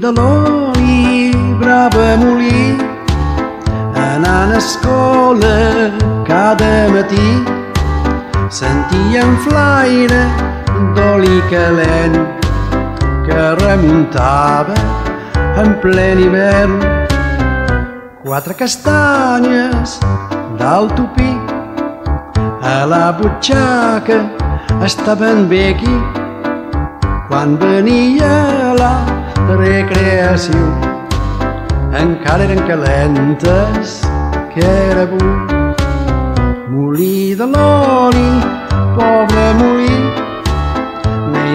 de l'oli, brava molí, anant a escola cada matí, sentíem flaire d'oli calent que remuntava en ple hivern. Quatre castanyes d'alt tupí a la butxaca estaven bé aquí quan venia la recreació encara eren calentes que era bo molí de l'oli pobre molí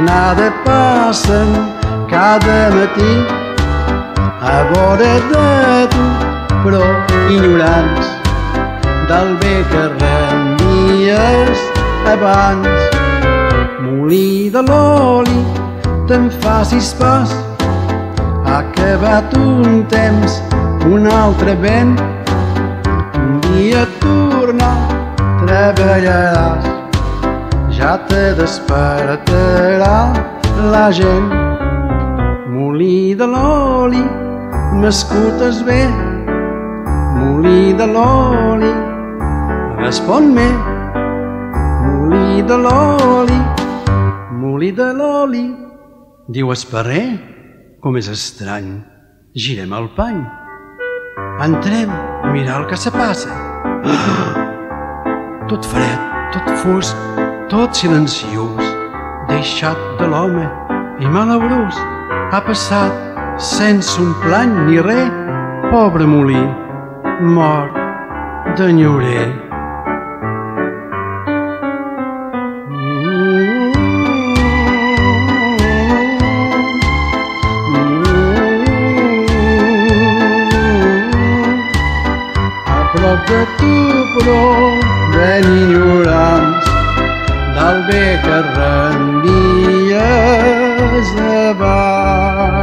nada passen cada matí a vora de tu però ignorants del bé que rendies abans. Molí de l'oli, te'n facis pas, ha acabat un temps, un altre vent, un dia tornar, treballaràs, ja te despertarà la gent. Molí de l'oli, m'escutes bé, molí de l'oli, respon-me, molí de l'oli, molí de l'oli. Diu Esparrer, com és estrany, girem el pany. Entrem a mirar el que se passa. Tot fred, tot fosc, tot silenciós, deixat de l'home i malaurós, ha passat sense un plany ni res, pobre molí, mort d'enyorer. A tu, ben ignorants del bé que rendies abans.